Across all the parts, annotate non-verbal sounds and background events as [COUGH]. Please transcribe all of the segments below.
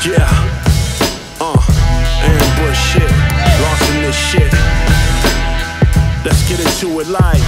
Yeah. Uh, ambush shit. Lost in this shit. Let's get into it like.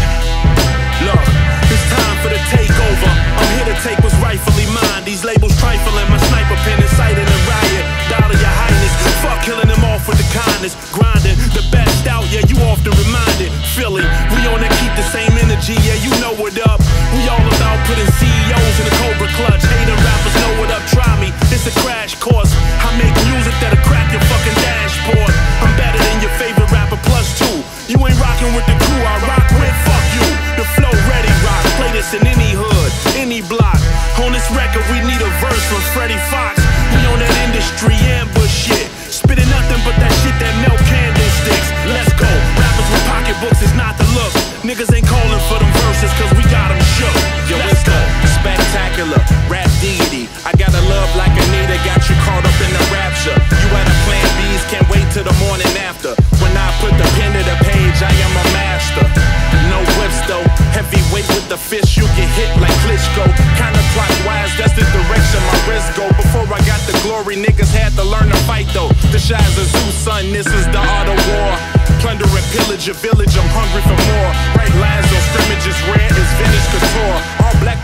Look, it's time for the takeover. I'm here to take what's rightfully mine. These labels trifling. My sniper pen is sighting a riot. Dollar your highness. Fuck killing them off with the kindness. Grinding the best out, yeah, you often reminded. Philly, we on to keep the same energy, yeah, you know what up. We all about putting CEOs in the Cobra clutch. Hating rappers know what up, me. It's a crash course. I make music that'll crack your fucking dashboard. I'm better than your favorite rapper, plus two. You ain't rocking with the crew I rock with, fuck you. The flow ready rock. Play this in any hood, any block. On this record, we need a verse from Freddie Foxxx. We on that industry ambush shit. Spitting nothing but that shit that melt candlesticks. Let's go. Rappers with pocketbooks is not the look. Niggas ain't calling for them verses cause we got them shook. Yo, Let's it's the spectacular rap deity. I got a love like Anita, got you caught up in the rapture. You at a plan B's, can't wait till the morning after. When I put the pen to the page, I am a master. No whips though, heavyweight with the fist, you get hit like Klitschko. Kinda clockwise, that's the direction my wrist go. Before I got the glory, niggas had to learn to fight though. The shy's a zoo, son, this is the art of war. Plunder and pillage your village, I'm hungry for more. Right lines on scrimmages, rare as vintage couture. All black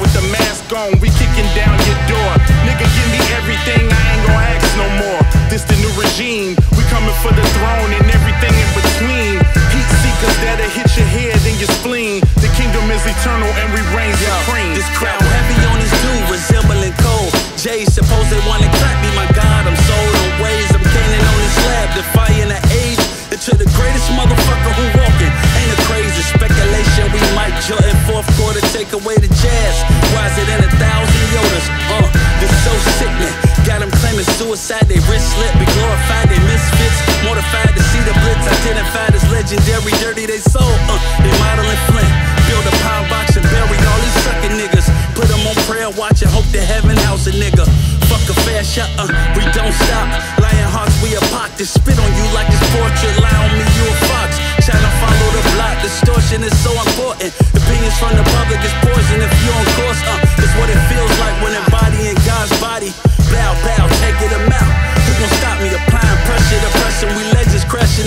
suicide, they wrist slip, be glorified, they misfits. Mortified to see the blitz, identified as legendary, dirty they soul. Uh, they modeling Flint. Build a power box and bury all these sucking niggas. Put them on prayer watch and hope to heaven house a nigga. Fuck a fair shot, uh, we don't stop. Lion hearts, we a pot to spit on you like this portrait. Lie on me, you a fox. Trying to follow the block, distortion is so important. Opinions from the public is poison if you on course, uh.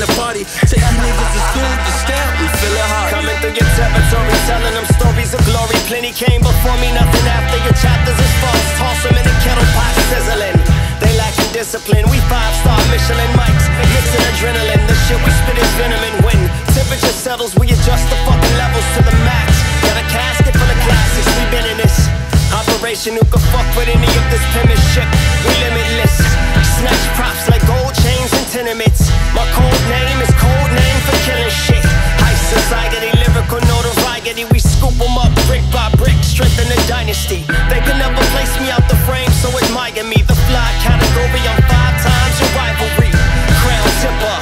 The party. You niggas to school to stab. We it hard. Coming through your territory, telling them stories of glory. Plenty came before me, nothing after your chapters is false. Toss them in a kettle pot, sizzling. They lacking discipline. We five star Michelin mics, mixing adrenaline. The shit we spit is venom and when temperature settles, we adjust the fucking levels to the max. Got a casket full of classics, we been in this. Operation who could fuck with any of this penmanship. We limitless. Snatch props like tenements. My code name is code name for killing shit. High society, lyrical notoriety. We scoop 'em up brick by brick, strengthen the dynasty. They can never place me out the frame, so admire me. The fly category, I'm five times your rivalry. Crown tipper,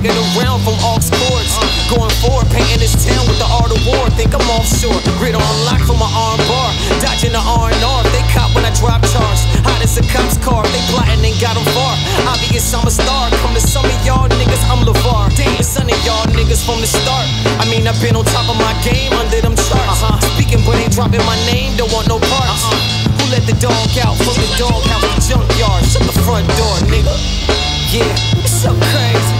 hanging around from aux chords. Going forward, painting this town with the art of war. Think I'm offshore, grid on lock for my arm bar. Dodging the R&R, they cop when I drop charge. Hot as a cop's car, they plotting and got 'em far. Obvious I'm a star, come to some of y'all niggas, I'm LeVar. Damn, son of y'all niggas from the start. I mean, I've been on top of my game under them charts. Uh-huh. Speaking, but ain't dropping my name, don't want no parts. Uh-uh. Who let the dog out from the dog house, the junkyard? Shut the front door, nigga. Yeah, it's so crazy.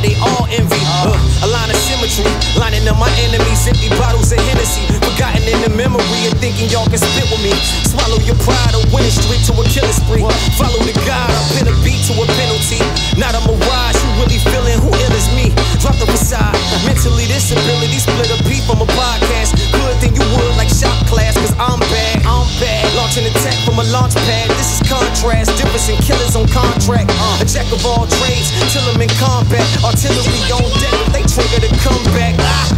they all envy. Uh, a line of symmetry, lining up my enemies, empty bottles of Hennessy. Forgotten in the memory of thinking y'all can spit with me. Swallow your pride or winning straight to a killer spree. What? Follow the God, I pin a beat to a penalty. Not a mirage, you really feeling who ill is me. Drop the facade, mentally disability, split a beat from a podcast. Good thing you would like shop class, cause I'm bad, I'm bad. Launching attack from a launch pad, this is contrast. Difference in killers on contract. Uh, a jack of all trades, till I'm in combat. Artillery on deck, they trigger the comeback. Ah.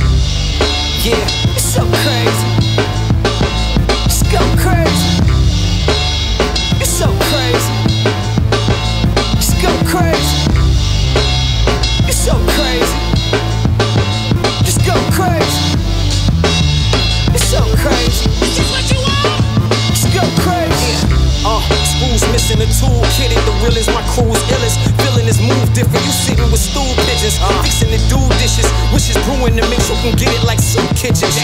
Yeah, it's so crazy. Just go crazy. Different. You sitting with stool pigeons. Fixing the do dishes. Wishes brewing to make sure can get it like soup kitchens.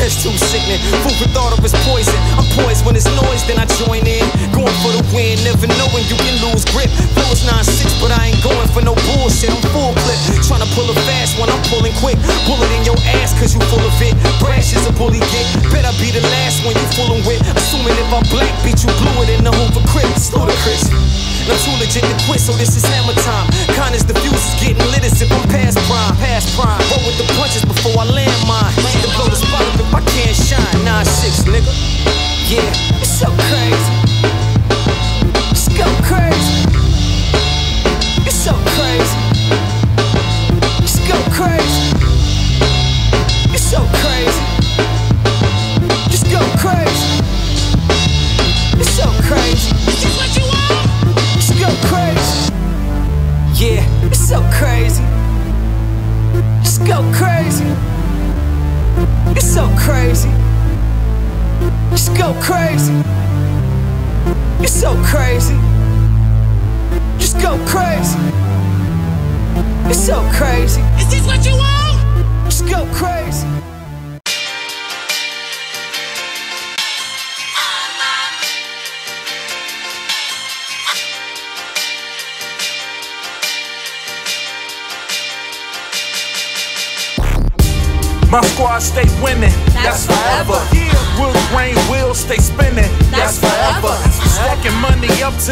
It's too sickening. Food for thought of is poison. I'm poised when it's noise, then I join in. Going for the win, never knowing you can lose grip. Flow is 9-6, but I ain't going for no bullshit. I'm full clip. Trying to pull a fast when I'm pulling quick. Bullet in your ass, cause you full of it. Brash is a bully get. Better be the last one you fooling with. Assuming if I'm black, beat you blew it in the Hoover Crip. It's ludicrous. I'm too legit to quit, so this is hammer time. Kindness, the fuse is getting lit as if I'm past prime. Past prime. Roll with the punches before I land mine. To blow the spot up if I can't shine. 9-6, nigga. Yeah, it's so crazy. Just go crazy. It's so crazy. Just go crazy.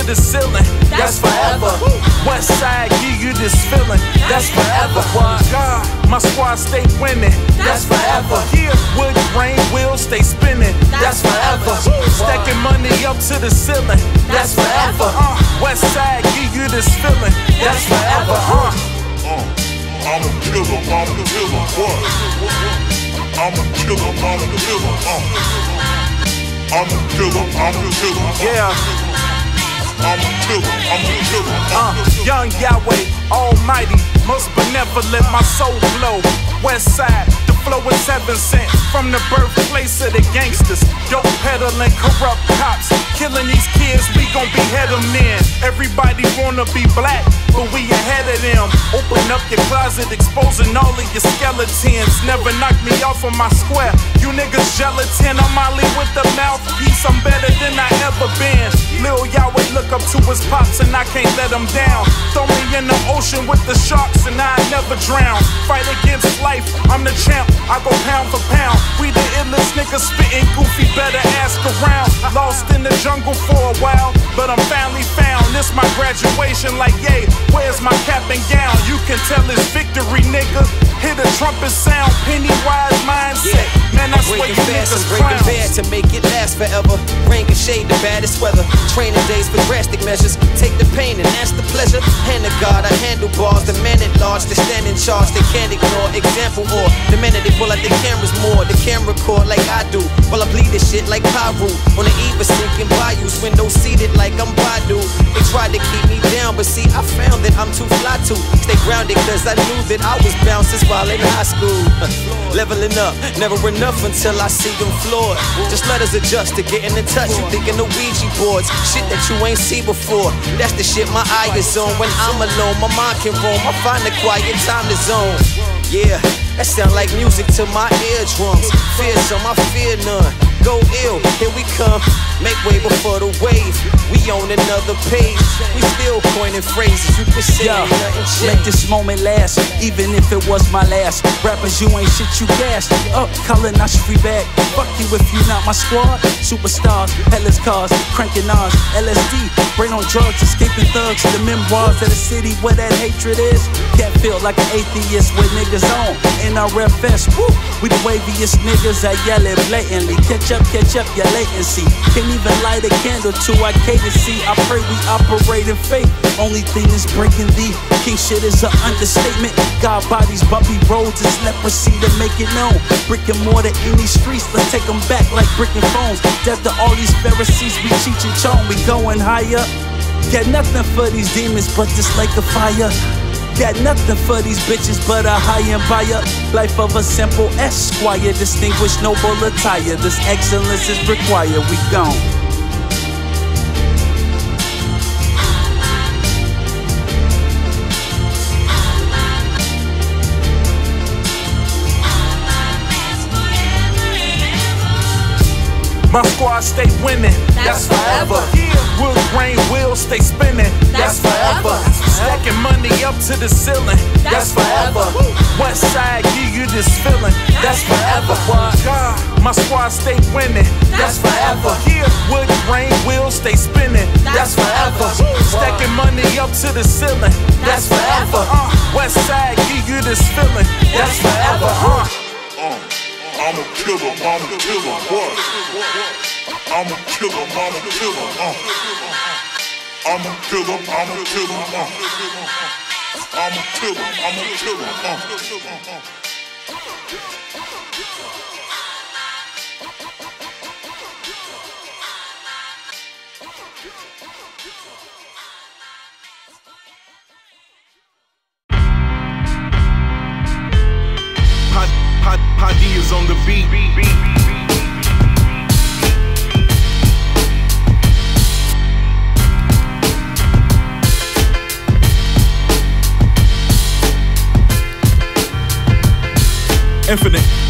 The ceiling. That's forever. West side give you this feeling. That's forever. God, my squad stay winning. That's forever. Here, wood rain, wheels stay spinning. That's forever. Stacking money up to the ceiling. That's forever. Uh, West side give you this feeling. That's forever. Uh. I'm a killer, I'm a killer, what? I'm a killer, I'm a killer, uh. I'm a killer, I'm a killer, uh. Yeah. I'm a killer, I'm a killer, uh. Young Yahweh, almighty, most benevolent, my soul glow. West side, the flow is seven cent. From the birthplace of the gangsters, dope peddling, corrupt cops. Killing these kids, we gon' behead them then. Everybody wanna be black, but we ahead of them. Open up your closet, exposing all of your skeletons. Never knock me off of my square. You niggas gelatin, I'm Molly with the mouthpiece. I'm better than I ever been. Lil Yahweh look up to his pops and I can't let him down. Throw me in the ocean with the sharks and I never drown. Fight against life, I'm the champ. I go pound for pound. We the illest niggas spitting goofy, better ask around. Lost in the jungle for a while, but I'm finally found. This my graduation, like yay. Where's my cap and gown? You can tell it's victory, nigga. Hear the trumpet sound, Pennywise mindset. Man, that's what you niggas breaking bad to make it last forever. Rain and shade, the baddest weather. Training days for drastic measures. Take the pain and ask the pleasure. Hand to God, I handle bars. The man at large, they stand in charge, they can't ignore. Example or the minute they pull out the cameras more. The camera record like I do. While I bleed this shit like Piru. On the eve of sinking bayous, window seated like I'm Badu. They tried to keep me down, but see, I found that I'm too fly to stay grounded. Cause I knew that I was bouncing while in high school. [LAUGHS] Leveling up, never enough until I see them floored. Just let us adjust to getting in touch. You thinking the Ouija boards, shit that you ain't see before. That's the shit my eye is on. When I'm alone, my mind can roam. I find the quiet time to zone. Yeah, that sound like music to my eardrums. Fear some, I fear none. Go ill, here we come. Make way before the wave. We on another page. We still coining phrases. You can say Yo, make this moment last, even if it was my last. Rappers, you ain't shit, you gas. Up, calling us free back. Fuck you if you not my squad. Superstars, headless cars, cranking R's, LSD, brain on drugs, escaping thugs. The memoirs of the city where that hatred is. Can't feel like an atheist with niggas on. NRFS, woo, we the waviest niggas. I yell it blatantly. Catch up, catch up, your latency. Can't even light a candle to I see. I pray we operate in faith. Only thing is breaking the king shit is an understatement. God bodies, bumpy roads, it's leprosy to make it known. Brick and mortar in these streets, let's take them back like brick and phones. Death to all these Pharisees, we cheat and chone, we going higher. Got nothing for these demons but this lake of fire. Got nothing for these bitches but a high and buyer. Life of a simple esquire, distinguished noble attire. This excellence is required, we gone. My squad stay winning. That's forever. Wood grain wheels stay spinning. That's forever. Stacking money up to the ceiling. That's forever. West side give you this feeling. That's forever. God, my squad stay winning. That's forever. Wood grain wheels stay spinning. That's forever. Stacking money up to the ceiling. That's forever. Uh, West side give you this feeling. That's forever. Uh. I'm a killer, I'm a killer, what? I'm a killer, I'm a killer, uh. I'm a killer, I'm a killer, uh. I'm a killer, I'm a killer, uh. Poddy is on the beat. Infinite.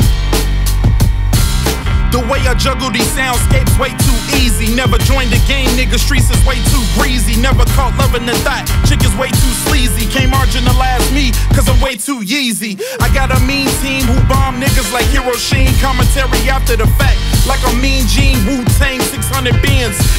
Way I juggle these soundscapes way too easy. Never joined the game, nigga. Streets is way too breezy. Never caught loving the thought. Chick is way too sleazy. Can't marginalize me, cause I'm way too yeezy. I got a mean team who bomb niggas like Hiroshima. Commentary after the fact. Like a mean Gene Wu Tang 600 bins.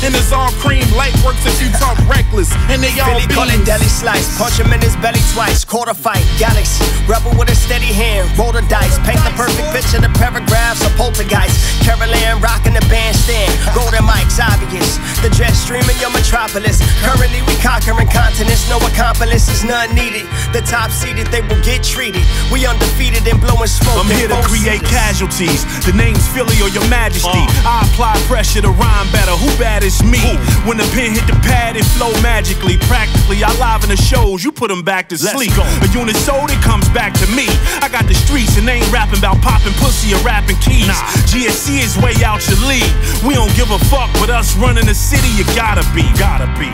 And it's all cream. Light works if you talk reckless. And they all Philly call it deli slice. Punch him in his belly twice. Quarter fight, galaxy. Rebel with a steady hand. Roll the dice. Paint the perfect picture. The paragraphs of poltergeist. Carol Ann rocking the bandstand. Golden mics, obvious. The jet streaming your metropolis. Currently we conquering continents. No accomplices, none needed. The top seeded, they will get treated. We undefeated and blowing smoke. I'm here to create casualties. The name's Philly or your majesty. Uh. I apply pressure to rhyme better. Who bad is me? When the pen hit the pad, it flow magically. Practically, I live in the shows. You put them back to sleep. A unit sold, it comes back to me. I got the streets and they ain't rapping about popping pussy or rapping keys. GSC is way out your league. We don't give a fuck, but us running the city, you gotta be, gotta be.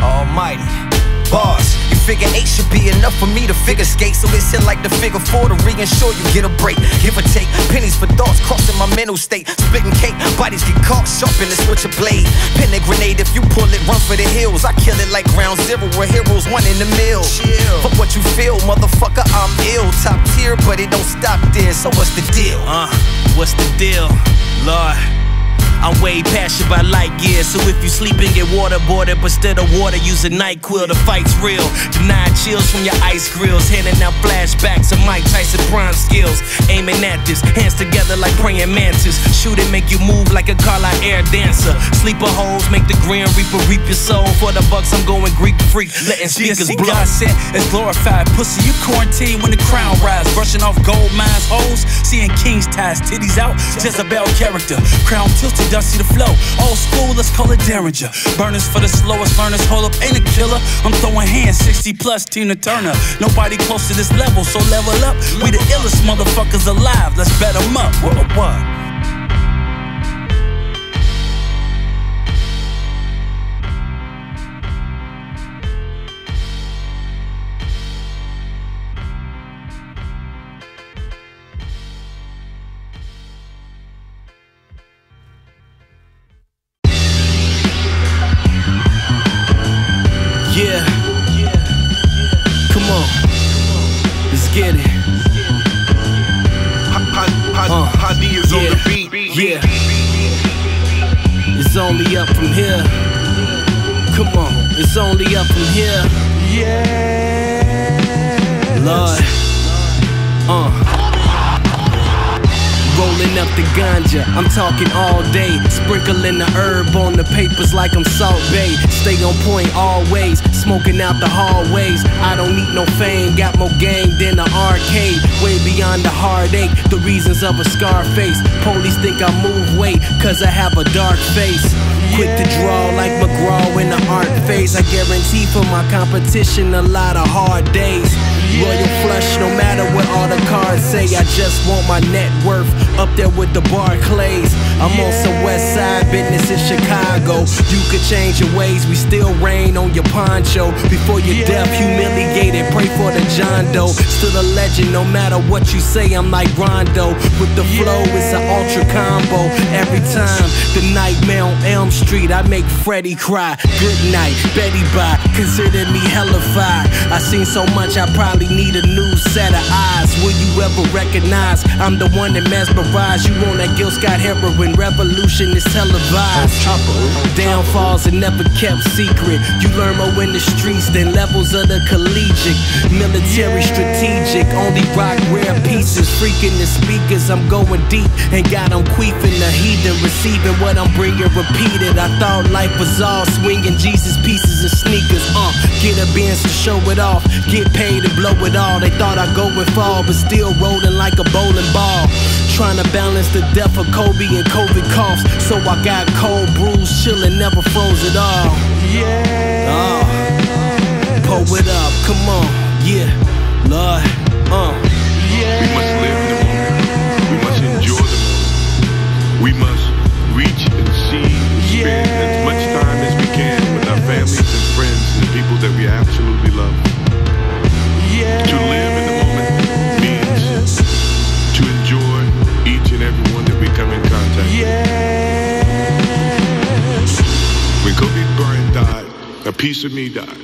Almighty. You figure eight should be enough for me to figure skate. So it's hit like the figure four to reinsure you get a break. Give or take, pennies for thoughts crossing my mental state. Splitting cake, bodies get caught sharp in the switch of blade. Pin a grenade if you pull it, run for the hills. I kill it like ground zero where heroes one in the mill. Fuck what you feel, motherfucker, I'm ill. Top tier, but it don't stop there. So what's the deal? Uh, what's the deal, Lord? I'm way past you by light years, so if you sleep and get waterboarded, but instead of water, use a NyQuil. The fight's real. Deny chills from your ice grills, handing out flashbacks of Mike Tyson bronze skills. Aiming at this, hands together like praying mantis. Shoot it, make you move like a Carla Air dancer. Sleeper holes make the Grim Reaper reap your soul. For the bucks, I'm going Greek freak, letting speakers blow. God as glorified pussy. You quarantine when the crown rise, brushing off gold mines hoes, seeing king's ties, titties out. Jezebel character, crown tilted, dusty the flow. Old school, let's call it Derringer. Burners for the slowest learners. Hold up, ain't a killer. I'm throwing hands, 60 plus, Tina Turner. Nobody close to this level, so level up. We the illest motherfuckers alive. Let's bet 'em up. What? what? Smoking out the hallways. I don't need no fame, got more game than the arcade. Way beyond the heartache, the reasons of a scar face. Police think I move weight, cause I have a dark face. Quick to draw like McGraw in the art phase. I guarantee for my competition a lot of hard days. Royal flush, no matter what all the cards say. I just want my net worth up there with the Barclays. I'm on some West Side business in Chicago. You could change your ways, we still rain on your poncho. Before you're deaf, humiliated, pray for the John Doe. Still a legend, no matter what you say. I'm like Rondo with the flow. It's an ultra combo every time. The nightmare on Elm Street, I make Freddie cry. Good night, Betty Bye. Consider me hellified. I seen so much, I probably need a new set of eyes. Will you ever recognize I'm the one that mesmerized? You on that Gil Scott-Heron revolution is televised. Downfalls are never kept secret. You learn more in the streets than levels of the collegiate. Military strategic, only rock rare pieces. Freaking the speakers, I'm going deep and got them queefing the heathen, receiving what I'm bringing repeated. I thought life was all swinging Jesus pieces and sneakers. Uh, get a Benz to show it off, get paid and blow it all. They thought I'd go and fall, but still rolling like a bowling ball. Trying to balance the death of Kobe and COVID coughs. So I got cold brews, chillin', never froze at all. Yeah. Oh. Piece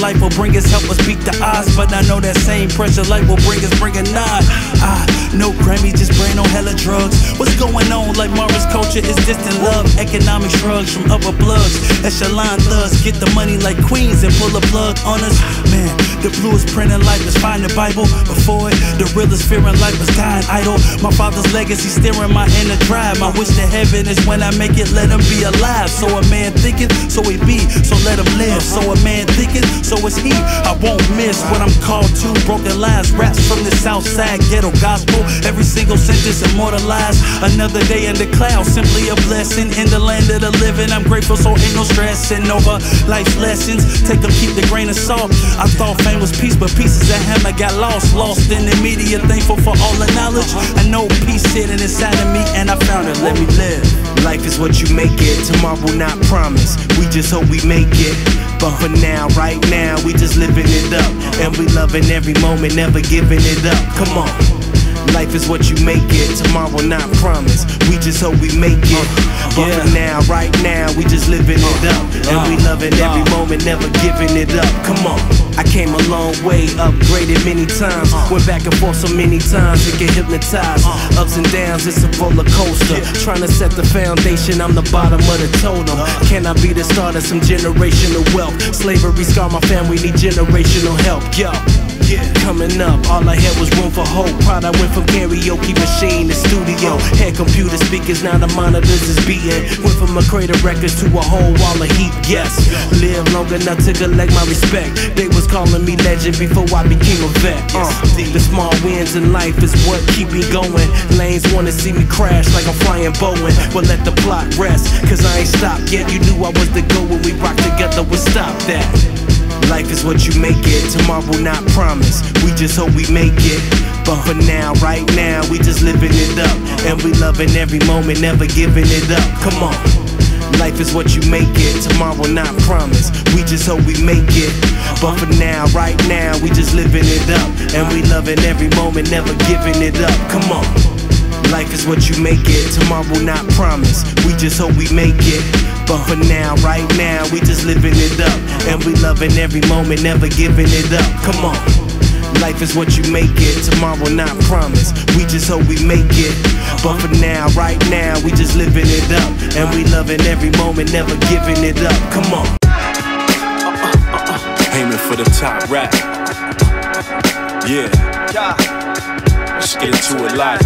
life will bring us, help us beat the odds. But I know that same pressure life will bring us, bring a nod. Ah, no Grammy, just brain on hella drugs. What's going on? Like Marvin's culture is distant love. Economic shrugs from upper plugs. Echelon thugs get the money like queens and pull a plug on us. Man, the bluest print in life is find the Bible. Before it, the realest fear in life was dying idle. My father's legacy steering my inner drive. My wish to heaven is when I make it, let him be alive. So a man thinking, so he be, so let him live. So a man thinking, so is he. I won't miss what I'm called to. Broken lives, raps from the south side, ghetto gospel. Every single sentence immortalized. Another day in the clouds, simply a blessing. In the land of the living, I'm grateful, so ain't no stressing over life's lessons. Take them, keep the grain of salt. I thought was peace, but pieces of hammer got lost. Lost in the media, thankful for all the knowledge. I know peace sitting inside of me, and I found it. Let me live. Life is what you make it, tomorrow not promised. We just hope we make it. But for now, right now, we just living it up. And we loving every moment, never giving it up. Come on. Life is what you make it, tomorrow not promised. We just hope we make it. But for now, right now, we just living it up. And we uh, loving uh. every moment, never giving it up. Come on. I came a long way, upgraded many times. Uh. Went back and forth so many times, it get hypnotized. Ups and downs, it's a roller coaster. Trying to set the foundation, I'm the bottom of the totem. Can I be the start of some generational wealth? Slavery scar my family, need generational help. Yo. Coming up, all I had was room for hope. Proud I went from karaoke machine to studio. Had computer speakers, now the monitors is beating. Went from a crate of records to a whole wall of heat. Yes, live long enough to collect my respect. They was calling me legend before I became a vet. Uh, the small wins in life is what keep me going. Lanes wanna see me crash like I'm flying Boeing. But let the plot rest, cause I ain't stopped yet. You knew I was the go when we rock together, we stop that. Life is what you make it, tomorrow not promise. We just hope we make it. But for now, right now, we just living it up. And we loving every moment, never giving it up. Come on. Life is what you make it, tomorrow not promise. We just hope we make it. But for now, right now, we just living it up. And we loving every moment, never giving it up. Come on. Life is what you make it, tomorrow not promise. We just hope we make it. But for now, right now, we just living it up. And we loving every moment, never giving it up. Come on. Life is what you make it, tomorrow not promise. We just hope we make it. But for now, right now, we just living it up. And we loving every moment, never giving it up. Come on. Aiming for the top rack. Yeah, let's get into it live.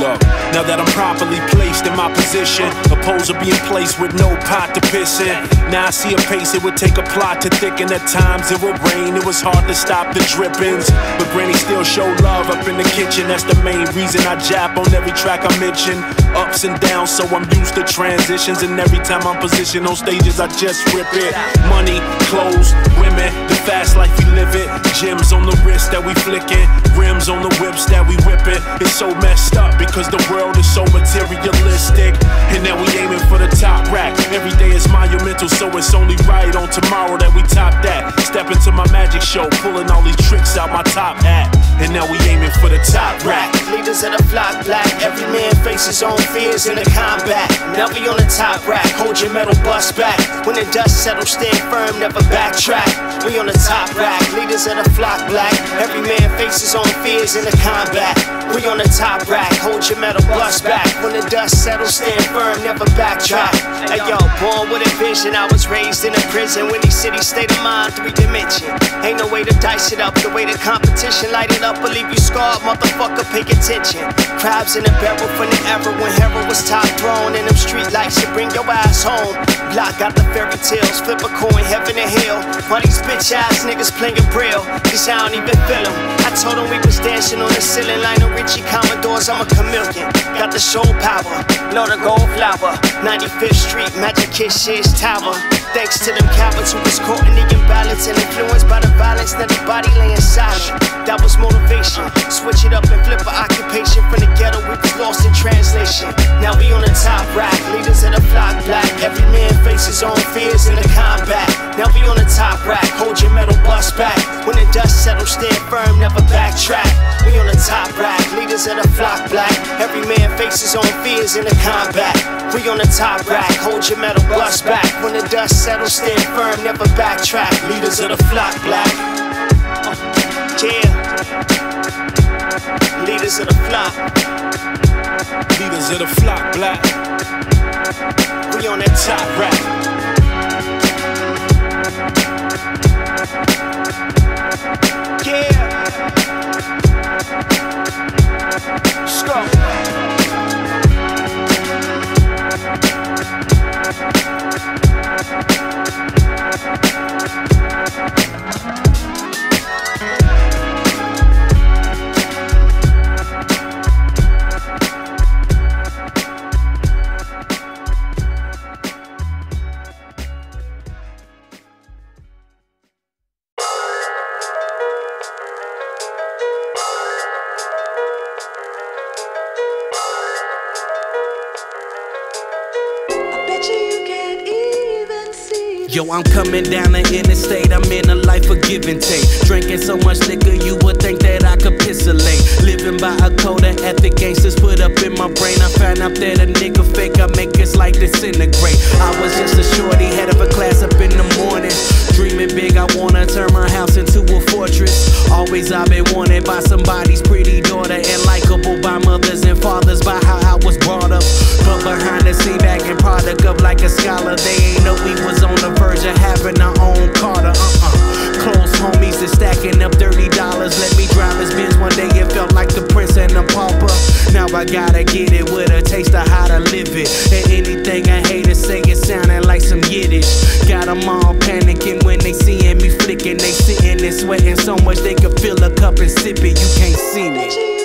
Look, now that I'm properly placed in my position, opposed to being placed with no pot to piss in. Now I see a pace, it would take a plot to thicken. At times it would rain, it was hard to stop the drippings. But Granny still show love up in the kitchen. That's the main reason I jab on every track I mention. Ups and downs, so I'm used to transitions. And every time I'm positioned on stages, I just rip it. Money, clothes, women, the fast life we live it. Gems on the wrist that we rims on the whips that we whipping. It's so messed up because the world is so materialistic. And now we aiming for the top rack. Every day is monumental, so it's only right on tomorrow that we top that. Step into my magic show, pulling all these tricks out my top hat. And now we aiming for the top rack. Leaders of the flock black. Every man faces own fears in the combat. Now we on the top rack. Hold your metal bust back. When the dust settles, stand firm, never backtrack. We on the top rack. Leaders of the flock black. Every man faces own fears in the combat. We on the top rack. Hold your metal bust back. When the dust settles, stand firm, never backtrack. Hey yo, born with a vision. I was raised in a prison. Windy City, state of mind, three dimension. Ain't no way to dice it up. The way the competition light it up will leave you scarred, motherfucker. Pay attention. Crabs in a barrel from the era when Hera was top thrown. And them street lights should bring your ass home. Block out the fairy tales, flip a coin, heaven and hell. Why these bitch ass niggas playing braille? Cause I don't even feel them. I told them we was dancing on the ceiling like no Richie Commodores. I'm a chameleon. Got the soul power, Lord of gold flower. 95th Street, Magic Kiss Tower. Thanks to them cowards who was caught in the imbalance and influenced by the violence that their body laying silent. That was motivation. Switch it up and flip an occupation from the ghetto. We was lost in translation. Now we on the top rack. Leaders of the flock black. Every man faces own fears in the combat. Now we on the top rack. Hold your metal bust back. When the dust settles, stand firm, never backtrack. We on the top rack. Leaders of the flock black. Every man faces own fears in the combat. We on the top rack. Hold your metal bust back. When the dust settles, stand firm, never backtrack. Leaders of the flock black. Uh, yeah. Leaders of the flock. Leaders of the flock black. We on that top rack. Yeah. Let's go. Yo, I'm coming down the interstate. I'm in a life of give and take. Drinking so much liquor, you would think that I could. Living by a code of ethic gangsters put up in my brain. I found out that a nigga fake, I make his life disintegrate. I was just a shorty, head of a class up in the morning. Dreaming big, I wanna turn my house into a fortress. Always I've been wanted by somebody's pretty daughter and likable by mothers and fathers by how I was brought up. But behind the scene, and product up like a scholar. They ain't know we was on the verge of having our own Carter. Uh uh. Close homies is stacking up dirty dollars. Let me drive his Benz one day, it felt like the prince and the pauper. Now I gotta get it with a taste of how to live it. And anything I hate to say, it sounding like some Yiddish. Got them all panicking when they seeing me flicking. They sitting and sweating so much they could fill a cup and sip it. You can't see me.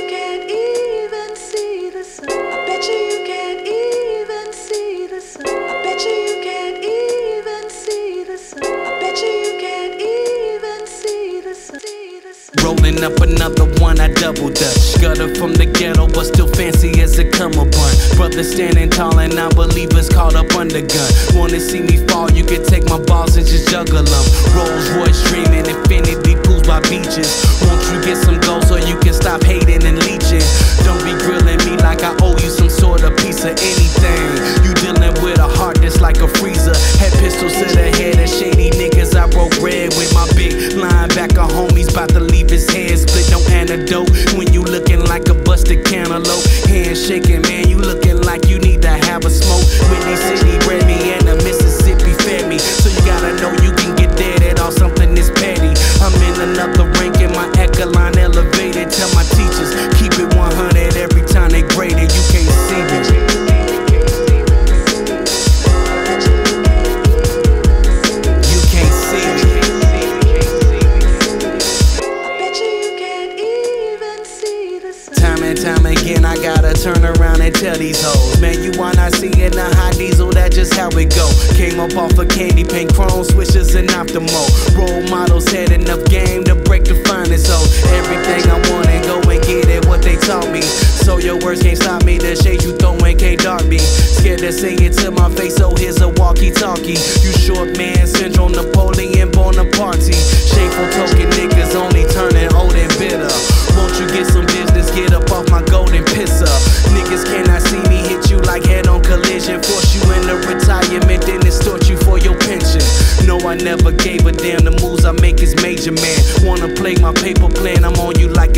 Rolling up another one, I double dutch. Gutter from the ghetto, but still fancy as a come cummerbund. Brother standing tall and non-believers caught up under gun. Wanna see me fall? You can take my balls and just juggle them. Rolls Royce dreaming, infinity pools by beaches. Won't you get some goals so you can stop hating and leeching? Don't be grilling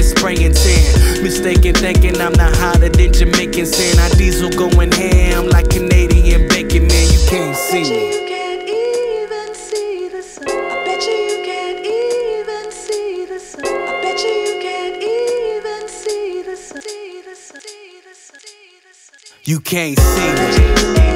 spraying tan. Mistaken thinking I'm not hotter than Jamaican sand. I diesel going ham like Canadian bacon, man. You can't see me. You can't even see the sun. I Bet you me. you you can't even see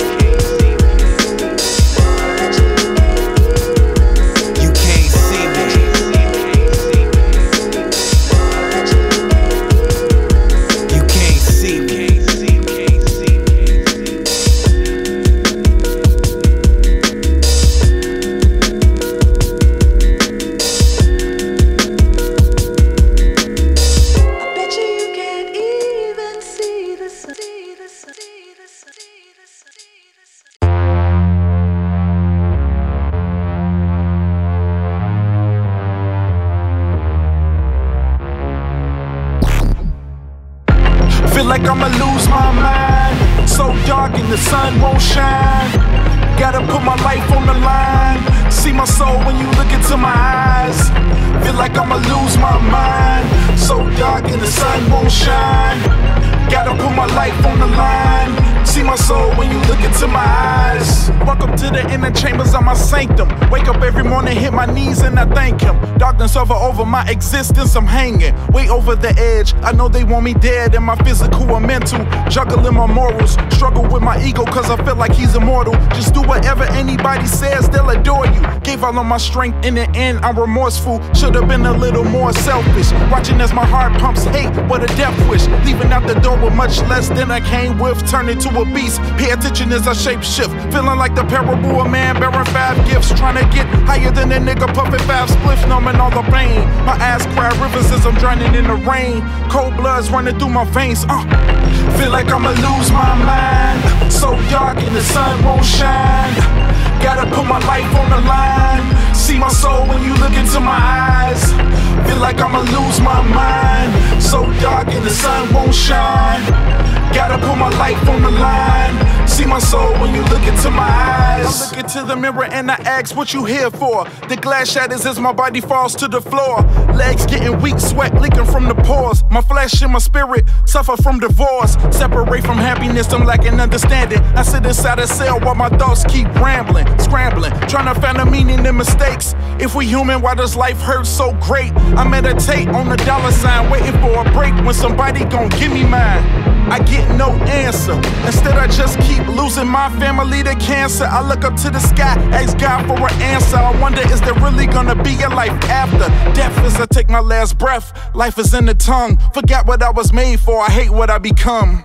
and I thank him. Darkness over over my existence, I'm hanging. Way over the edge. I know they want me dead in my physical or mental. Juggling my morals. Struggle with my ego, cause I feel like he's immortal. Just do whatever anybody says, they'll adore you. Gave all of my strength in the end, I'm remorseful. Should've been a little more selfish. Watching as my heart pumps hate, what a death wish. Leaving out the door with much less than I came with. Turn into a beast. Pay attention as I shape shift. Feeling like the parable of man bearing five gifts. Trying to get higher than a nigga puffing five spliffs, numbing all the pain. My eyes cry rivers as I'm drowning in the rain. Cold blood's running through my veins. Uh. Feel like I'ma lose my mind. So dark and the sun won't shine. Gotta put my life on the line. See my soul when you look into my eyes. Feel like I'ma lose my mind. So dark and the sun won't shine. Gotta put my life on the line. See my soul when you look into my eyes. I look into the mirror and I ask what you here for. The glass shatters as my body falls to the floor. Legs getting weak, sweat leaking from the pores. My flesh and my spirit suffer from divorce. Separate from happiness, I'm lacking understanding. I sit inside a cell while my thoughts keep rambling, scrambling, trying to find a meaning in mistakes. If we human, why does life hurt so great? I meditate on the dollar sign, waiting for a break when somebody gon' give me mine. I get no answer. Instead, I just keep losing my family to cancer. I look up to the sky, ask God for an answer. I wonder, is there really gonna be a life after death? As I take my last breath, life is in the tongue. Forgot what I was made for, I hate what I become.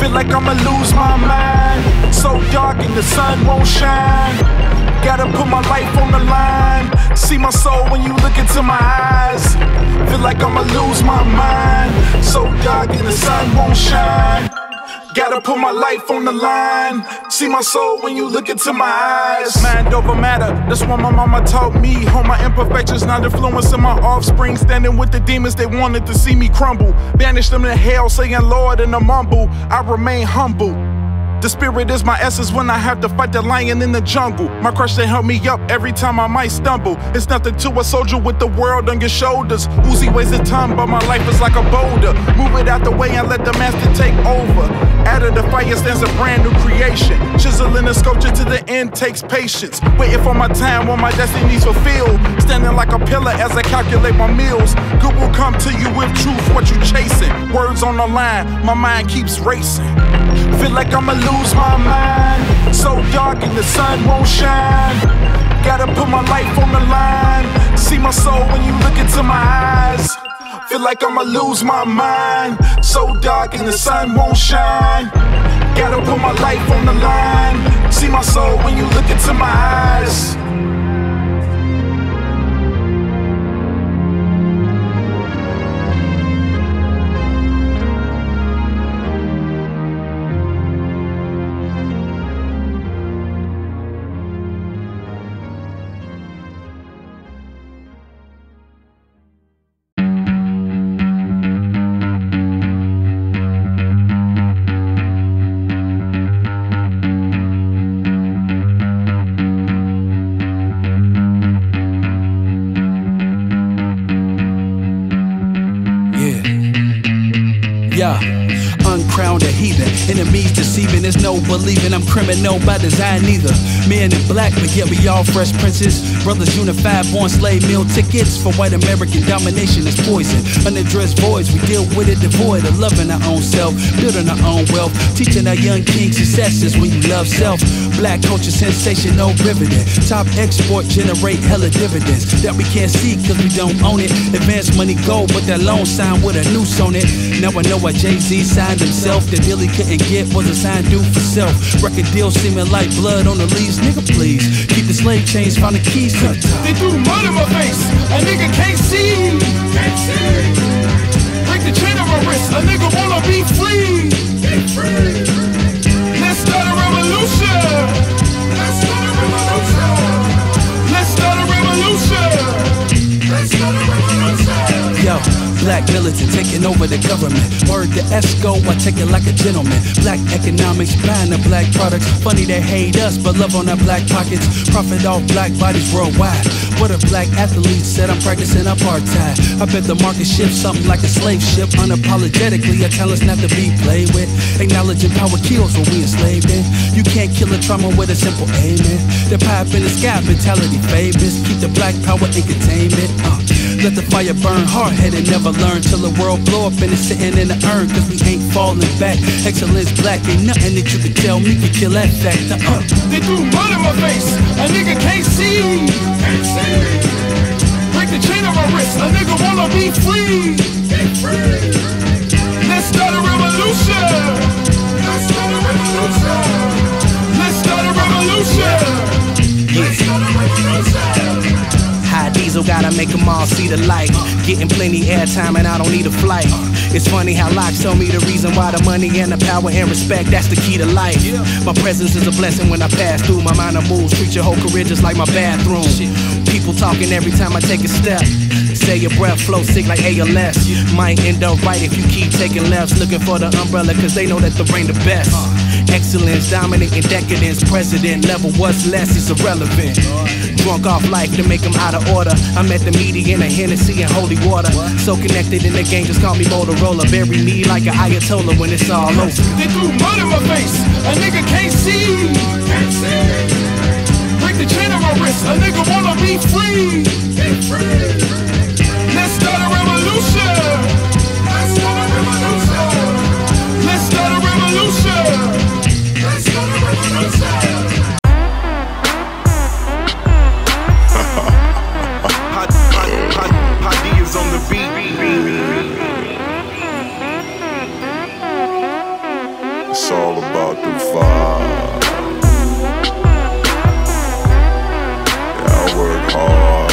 Feel like I'ma lose my mind. So dark and the sun won't shine. Gotta put my life on the line. See my soul when you look into my eyes. Feel like I'ma lose my mind. So dark and the sun won't shine. Gotta put my life on the line. See my soul when you look into my eyes. Mind over matter, that's what my mama taught me. Hold my imperfections, not influencing my offspring. Standing with the demons, they wanted to see me crumble. Banish them to hell, saying Lord in a mumble. I remain humble. The spirit is my essence when I have to fight the lion in the jungle. My crush they help me up every time I might stumble. It's nothing to a soldier with the world on your shoulders. Uzi weighs a ton, but my life is like a boulder. Move it out the way and let the master take over. Out of the fire stands a brand new creation. Chiseling the sculpture to the end takes patience. Waiting for my time when my destiny's fulfilled. Standing like a pillar as I calculate my meals. Good will come to you with truth, what you chasing. Words on the line, my mind keeps racing. Feel like I'ma lose my mind. So dark and the sun won't shine. Gotta put my life on the line. See my soul when you look into my eyes. Feel like I'ma lose my mind. So dark and the sun won't shine. Gotta put my life on the line. See my soul when you look into my eyes. No believing I'm criminal by design either. Men in black, but yet we all fresh princes. Brothers unified, born slave meal tickets for white American domination is poison. Unaddressed voids, we deal with it devoid of loving our own self, building our own wealth, teaching our young kings successes when you love self. Black culture sensation, no riveting. Top export generate hella dividends that we can't see cause we don't own it. Advanced money gold, but that loan sign with a noose on it. Now I know why Jay-Z signed himself. The he couldn't get was a sign due for self. Record deal seeming like blood on the leaves. Nigga, please keep the slave chains, find the keys. They threw mud in my face. A nigga can't see. Can't see. Taking over the government. Word to Esco, I take it like a gentleman. Black economics, buying the black products. Funny they hate us, but love on our black pockets. Profit off black bodies worldwide. What a black athlete said I'm practicing apartheid? I bet the market shifts something like a slave ship. Unapologetically, a talent's not to be played with. Acknowledging power kills when we enslaved in. You can't kill a trauma with a simple amen. The pipe in the sky mentality famous. Keep the black power in containment. Uh. Let the fire burn hard headed, never learn till the world blow up and it's sitting in the urn. Cause we ain't falling back. Excellence black, ain't nothing that you can tell me can kill that fact. Uh. They threw mud in my face. A nigga can't see. Can't see. Break the chain on my wrist. A nigga wanna be free. Free. Let's start a revolution. Let's start a revolution. Let's start a revolution. Let's start a revolution. High diesel gotta make them all see the light. Getting plenty airtime and I don't need a flight. It's funny how Locke told me the reason why the money and the power and respect, that's the key to life. My presence is a blessing when I pass through. My mind moves, treat your whole career just like my bathroom. People talking every time I take a step. Say your breath flow sick like ALS. Might end up right if you keep taking lefts. Looking for the umbrella cause they know that the rain the best. Excellence, dominating decadence. President level, what's less is irrelevant. Drunk off life to make them out of order. I'm at the median of Hennessy and holy water. So connected in the game, just call me Motorola. Bury me like an Ayatollah when it's all over. They threw mud in my face. A nigga can't see. Can't see. Break the chain on my wrist. A nigga wanna be free. Be free. Let's start a revolution. Let's start a revolution. Let's start a revolution. It's all about the. Yeah, I work hard.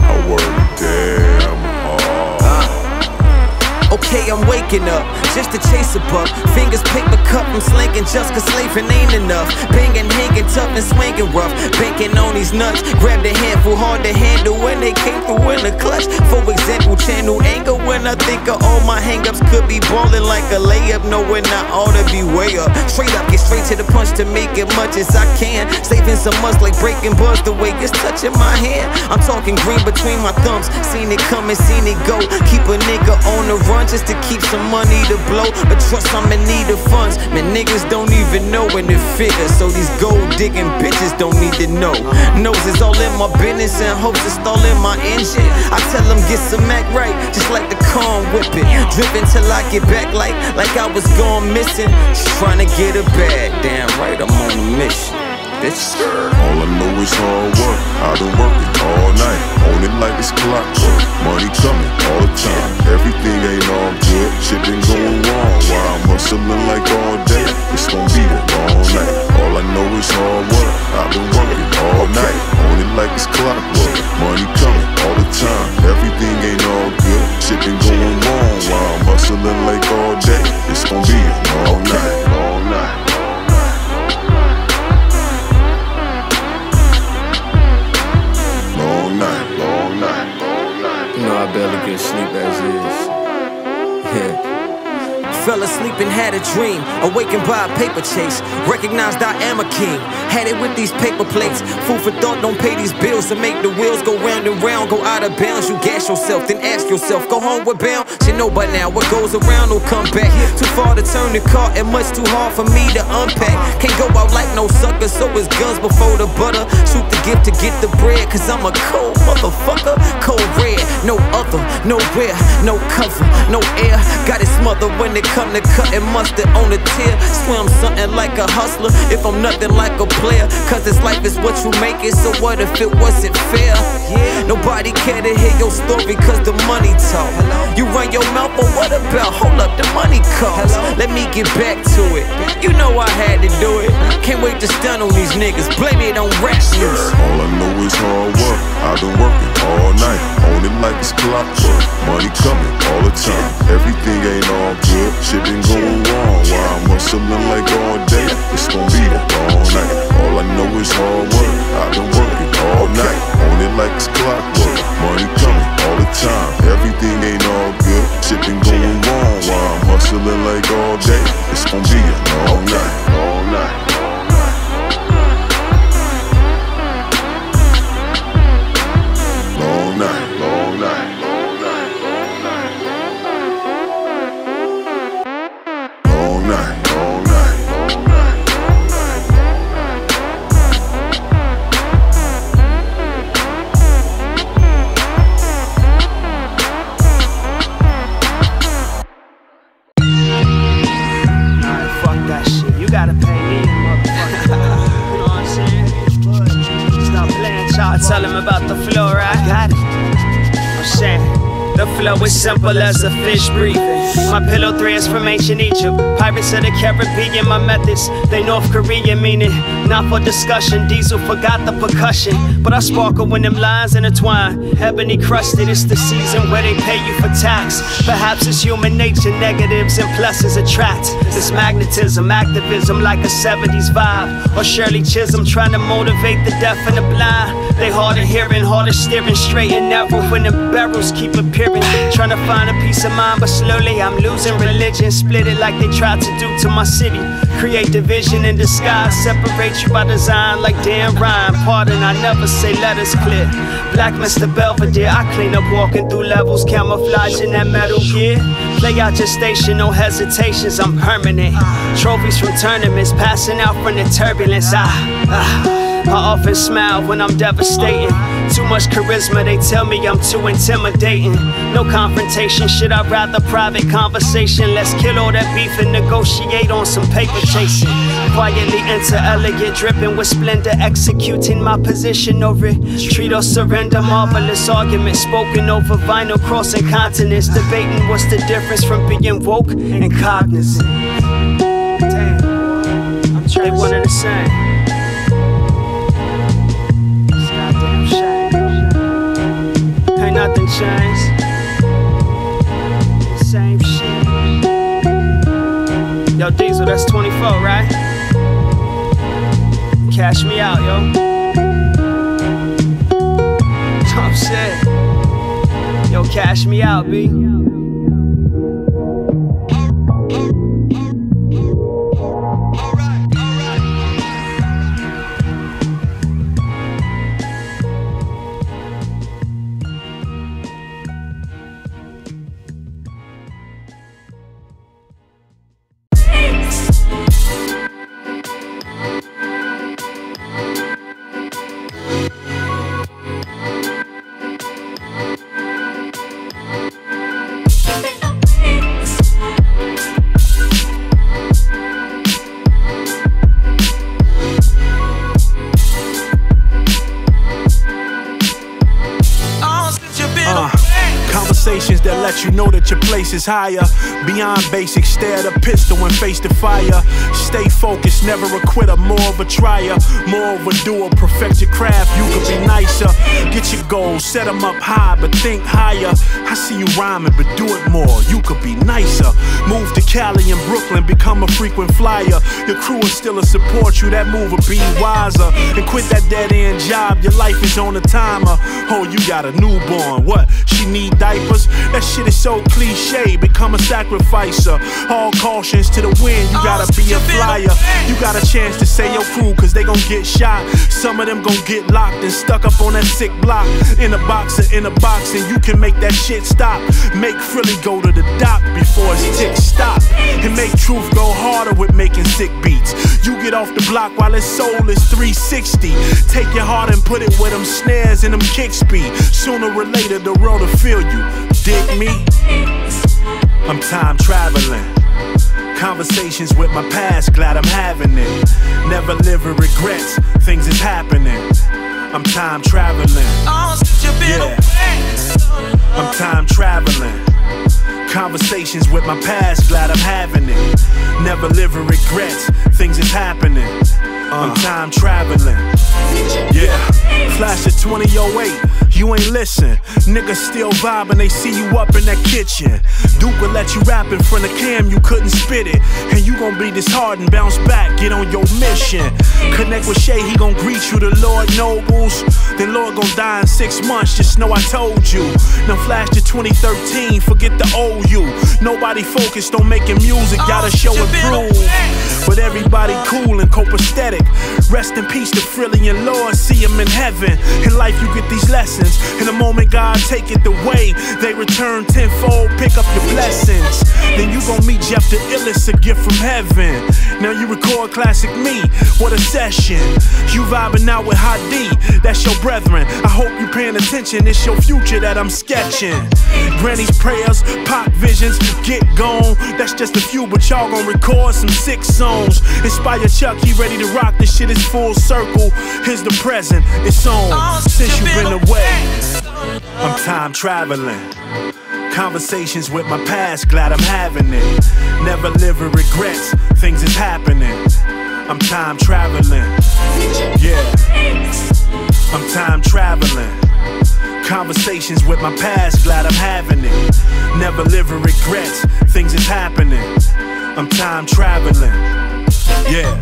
I work damn hard. Okay, I'm waking up just to chase a buck. Fingers paper cup, I'm slinking just cause slaving ain't enough. Banging, hanging tough and swinging rough. Banking on these nuts. Grabbed a handful hard to handle when they came through in the clutch. For example, channel anger when I think of all my hangups. Could be balling like a layup, knowing I ought to be way up. Straight up, get straight to the punch to make it much as I can. Saving some must like breaking buzz the way it's touching my hand. I'm talking green between my thumbs. Seen it coming, seen it go. Keep a nigga on the run just to keep some money to blow. But trust I'm in need of funds. Man, niggas don't even know when it figures. So these gold digging bitches don't need to know. Noses all in my business and hopes it's all in my engine. I tell them get some act right, just like the car whip it. Driven till I get back like like I was gone missing. Just trying to get a bag. Damn right, I'm on a mission. Bitch. All I know is hard work. I've been working all night. On it like it's clockwork. Money coming all the time. Everything ain't all good. Shit been going wrong. While I'm hustling like all day. It's gonna be a long night. All I know is hard work. I've been working all night. On it like it's clockwork. Money coming all the time. Everything ain't all good. Shit been going wrong. While I'm hustling like all day. It's gonna be a. Long night. I barely get sleep as is. Fell asleep and had a dream. Awakened by a paper chase. Recognized I am a king. Had it with these paper plates. Food for thought, don't pay these bills to make the wheels go round and round. Go out of bounds, you gas yourself, then ask yourself, go home with bound. You know by now what goes around will come back. Too far to turn the car and much too hard for me to unpack. Can't go out like no sucker, so it's guns before the butter. Shoot the gift to get the bread, cause I'm a cold motherfucker. Cold red, no other, nowhere, no cover, no air. Got it smothered when it come to cutting mustard on the tear. Swim something like a hustler if I'm nothing like a player. Cause this life is what you make it, so what if it wasn't fair? Nobody care to hear your story cause the money talk. You run your mouth, but what about? Hold up, the money calls. Let me get back to it. You know I had to do it. Can't wait to stun on these niggas. Blame it on rap news. All I know is hard work. I've been working all night. On it like it's clockwork. Money coming all the time. Everything ain't all good. Shit been going wrong. While I'm hustling like all day. It's gonna be a long night. All I know is hard work. I've been working all night. On it like it's clockwork. Money coming all the time. Everything ain't all good. Shit been going wrong. While I'm hustling like all day. It's gonna be a long night. Flow is simple as a fish breathing. My pillow threads from ancient Egypt. Pirates of the Caribbean, my methods. They North Korean, meaning not for discussion. Diesel forgot the percussion. But I sparkle when them lines intertwine. Ebony crusted, it's the season where they pay you for tax. Perhaps it's human nature, negatives and pluses attract. It's magnetism, activism like a 70s vibe. Or Shirley Chisholm trying to motivate the deaf and the blind. They hard of hearing, hard of steering, straight and narrow when the barrels keep appearing. Trying to find a peace of mind, but slowly I'm losing religion. Split it like they tried to do to my city. Create division in disguise, separate you by design like Dan Ryan. Pardon, I never say letters clear. Black Mr. Belvedere, I clean up walking through levels, camouflage in that metal gear. Play out your station, no hesitations, I'm permanent. Trophies from tournaments, passing out from the turbulence. Ah, ah. I often smile when I'm devastating. Too much charisma, they tell me I'm too intimidating. No confrontation, shit, I'd rather private conversation. Let's kill all that beef and negotiate on some paper chasing. Quietly enter elegant, dripping with splendor, executing my position over it. Treat or surrender, marvelous argument spoken over vinyl, crossing continents, debating what's the difference from being woke and cognizant. Damn, I'm one and the same. Nothing changed. Same shit. Yo, Diesel, that's 24, right? Cash me out, yo. [LAUGHS] Oh, I'm saying. Yo, cash me out, B. let you know that your place is higher. Beyond basic, stare at a pistol and face the fire. Stay focused, never a quitter, more of a trier. More of a doer, perfect your craft, you could be nicer. Get your goals, set them up high, but think higher. I see you rhyming, but do it more, you could be nicer. Move to Cali and Brooklyn, become a frequent flyer. Your crew is still to support you, that move will be wiser. And quit that dead end job, your life is on a timer. Oh, you got a newborn, what? She need diapers? That shit is so cliche, become a sacrificer. All cautions to the wind, you gotta be a flyer. You got a chance to say your crew, cause they gon' get shot. Some of them gon' get locked and stuck up on that sick block. In a box or in a box, and you can make that shit stop. Make Frilly go to the dock before his tick stop. And make truth go harder with making sick beats. You get off the block while his soul is 360. Take your heart and put it where them snares and them kicks be. Sooner or later, the world will feel you. Dig me? I'm time traveling. Conversations with my past, glad I'm having it. Never live with regrets, things is happening. I'm time traveling. Yeah. I'm time traveling. Conversations with my past, glad I'm having it. Never live with regrets, things is happening. I'm uh. time traveling. Yeah. Flash of 2008, you ain't listen. Niggas still vibing, they see you up in that kitchen. Duke will let you rap in front of Cam, you couldn't spit it. And you gon' be disheartened, bounce back, get on your mission. Connect with Shay, he gon' greet you, the Lord Nobles. Then Lord gon' die in six months, just know I told you. Now flash to 2013, forget the old you. Nobody focused on making music, oh, gotta show and prove. But everybody cool and copacetic. Rest in peace to Frilly and Lord, see him in heaven. In life, you get these lessons. In the moment God take it away, they return tenfold, pick up your blessings. Then you gon' meet Jeff the illest, a gift from heaven. Now you record classic me, what a session. You vibing out with Hadee, that's your brethren. I hope you paying attention, it's your future that I'm sketching. Granny's prayers, pop visions, get gone. That's just a few, but y'all gon' record some sick songs. Inspire Chuck, he ready to rock. This shit is full circle. Here's the present, it's on. Since you been away, I'm time traveling. Conversations with my past, glad I'm having it. Never live with regrets, things is happening. I'm time traveling. Yeah. I'm time traveling. Conversations with my past, glad I'm having it. Never live with regrets, things is happening. I'm time traveling. Yeah.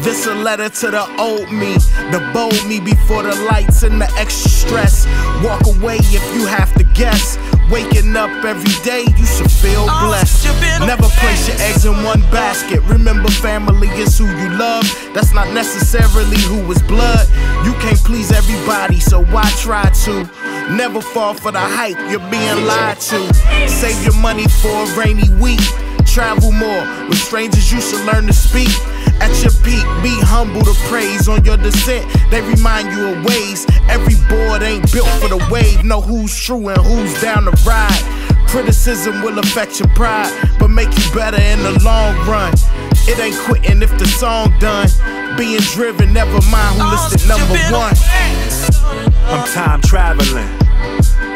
This a letter to the old me, the bold me before the lights and the extra stress. Walk away if you have to guess. Waking up every day, you should feel blessed. Never place your eggs in one basket. Remember, family is who you love. That's not necessarily who is blood. You can't please everybody, so why try to? Never fall for the hype, you're being lied to. Save your money for a rainy week. Travel more. With strangers, you should learn to speak. At your peak, be humble to praise on your descent. They remind you of ways. Every board ain't built for the wave. Know who's true and who's down the ride. Criticism will affect your pride, but make you better in the long run. It ain't quitting if the song done. Being driven, never mind who listed number one. I'm time traveling.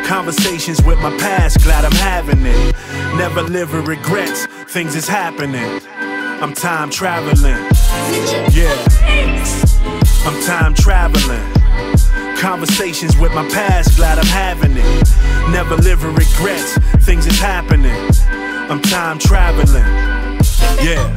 Conversations with my past, glad I'm having it. Never live with regrets, things is happening. I'm time traveling. Yeah. I'm time traveling. Conversations with my past, glad I'm having it. Never live with regrets, things is happening. I'm time traveling. Yeah.